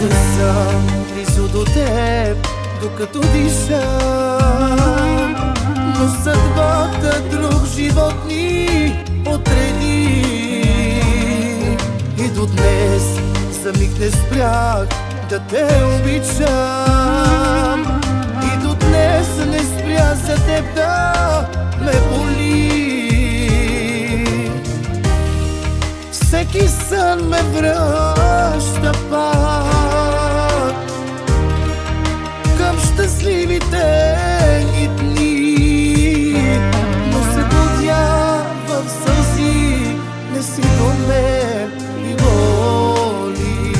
бъда близо до теб, докато дишам. Но съдбата друг живот ни отреди. И до днес за миг не спрях да те обичам. И до днес не спря за теб да ме боли. Всеки сън ме връща Не си до мен и боли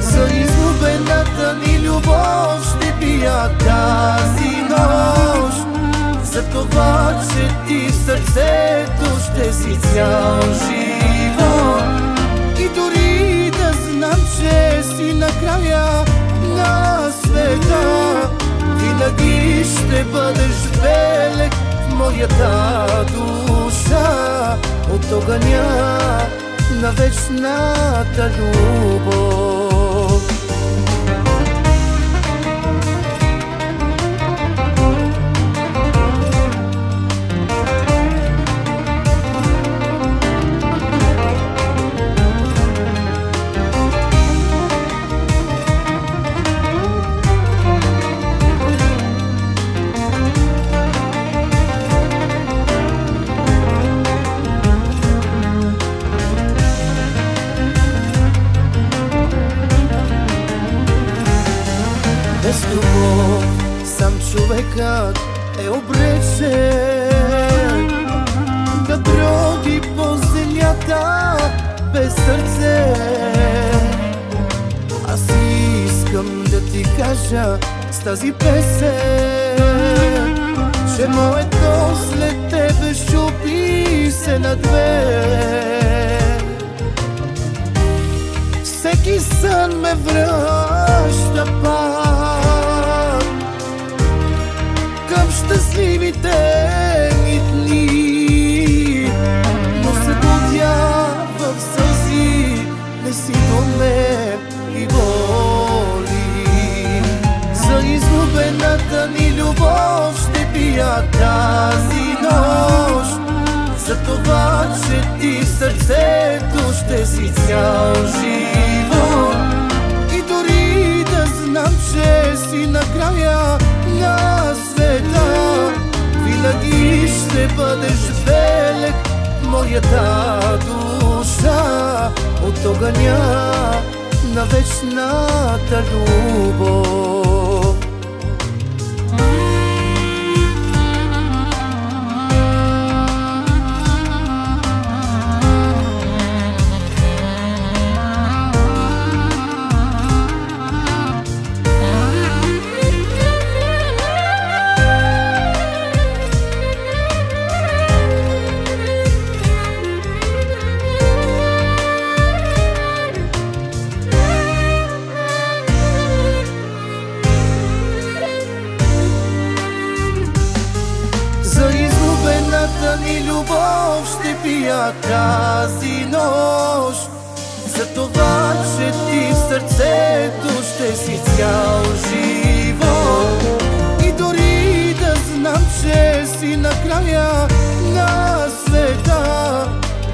За изгубената ни любов Ще бия тази нощ. За това, че ти в сърцето Ще си цял живот. И дори да знам, че си на края на света Винаги ще бъдеш белег в моята душа От огъня на вечната любов човекът е обречен. Да броди по земята без сърце. Аз искам да ти кажа с тази песен Че моето след тебе щупи се на две. Всеки сън ме връща пак Мен и боли. За изгубената ни любов Ще бия тази нощ. За това, че ти сърцето ще си цял живот. И дори да знам, че си на края на света Винаги ще бъдеш белег в моята душа От огъня на вечната любов ни любов ще пия тази нощ. За това, че ти в сърцето ще си цял живот. И дори да знам, че си на края на света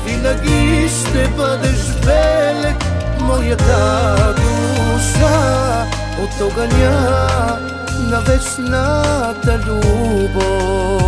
Винаги ще бъдеш белег в моята душа. От огъня на вечната любов